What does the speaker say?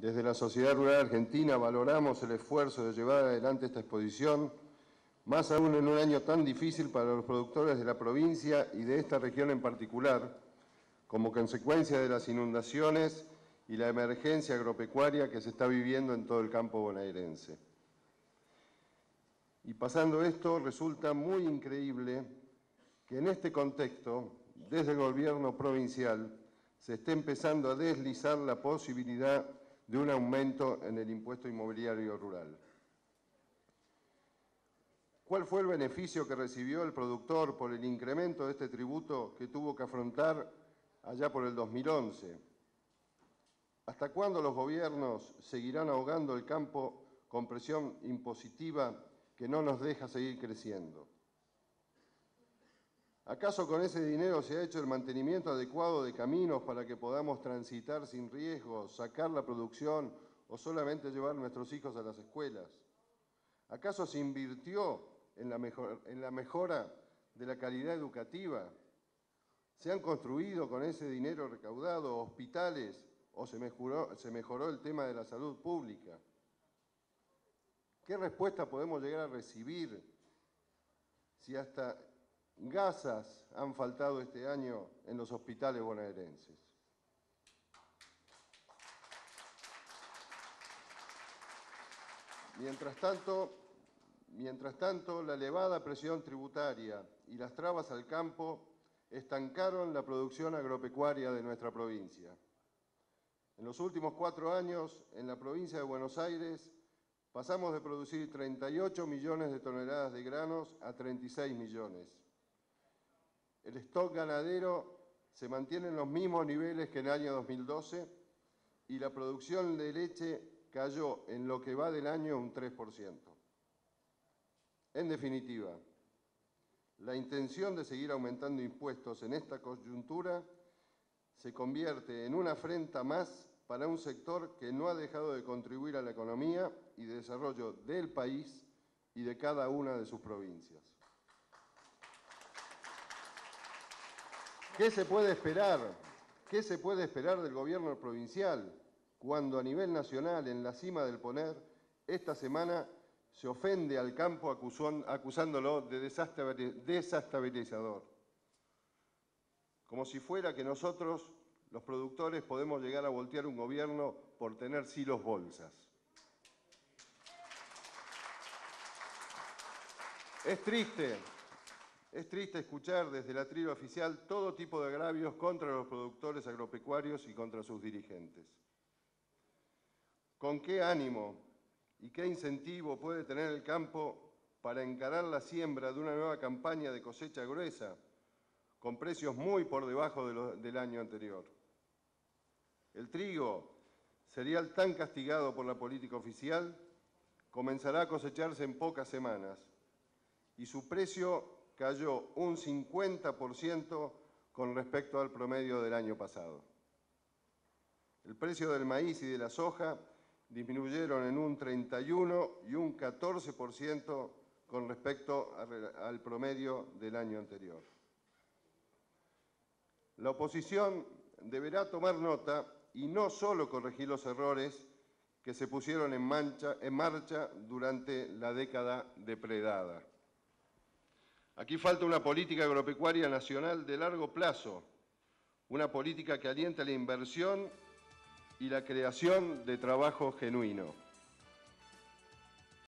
Desde la Sociedad Rural Argentina valoramos el esfuerzo de llevar adelante esta exposición, más aún en un año tan difícil para los productores de la provincia y de esta región en particular, como consecuencia de las inundaciones y la emergencia agropecuaria que se está viviendo en todo el campo bonaerense. Y pasando esto, resulta muy increíble que en este contexto, desde el gobierno provincial, se esté empezando a deslizar la posibilidad de un aumento en el impuesto inmobiliario rural. ¿Cuál fue el beneficio que recibió el productor por el incremento de este tributo que tuvo que afrontar allá por el 2011? ¿Hasta cuándo los gobiernos seguirán ahogando el campo con presión impositiva que no nos deja seguir creciendo? ¿Acaso con ese dinero se ha hecho el mantenimiento adecuado de caminos para que podamos transitar sin riesgo, sacar la producción o solamente llevar nuestros hijos a las escuelas? ¿Acaso se invirtió en la, mejora de la calidad educativa? ¿Se han construido con ese dinero recaudado hospitales o se mejoró el tema de la salud pública? ¿Qué respuesta podemos llegar a recibir si hasta gasas han faltado este año en los hospitales bonaerenses? Mientras tanto, mientras tanto, la elevada presión tributaria y las trabas al campo estancaron la producción agropecuaria de nuestra provincia. En los últimos cuatro años, en la provincia de Buenos Aires, pasamos de producir 38 millones de toneladas de granos a 36 millones. El stock ganadero se mantiene en los mismos niveles que en el año 2012 y la producción de leche cayó en lo que va del año un 3%. En definitiva, la intención de seguir aumentando impuestos en esta coyuntura se convierte en una afrenta más para un sector que no ha dejado de contribuir a la economía y desarrollo del país y de cada una de sus provincias. ¿Qué se puede esperar? ¿Qué se puede esperar del gobierno provincial cuando a nivel nacional, en la cima del poner, esta semana se ofende al campo acusándolo de desestabilizador? Como si fuera que nosotros los productores podemos llegar a voltear un gobierno por tener silos bolsas. Es triste, es triste escuchar desde la trilo oficial todo tipo de agravios contra los productores agropecuarios y contra sus dirigentes. ¿Con qué ánimo y qué incentivo puede tener el campo para encarar la siembra de una nueva campaña de cosecha gruesa, con precios muy por debajo del año anterior? El trigo, cereal tan castigado por la política oficial, comenzará a cosecharse en pocas semanas y su precio cayó un 50% con respecto al promedio del año pasado. El precio del maíz y de la soja disminuyeron en un 31 y un 14% con respecto al promedio del año anterior. La oposición deberá tomar nota y no solo corregir los errores que se pusieron en, en marcha durante la década depredada. Aquí falta una política agropecuaria nacional de largo plazo, una política que alienta la inversión y la creación de trabajo genuino.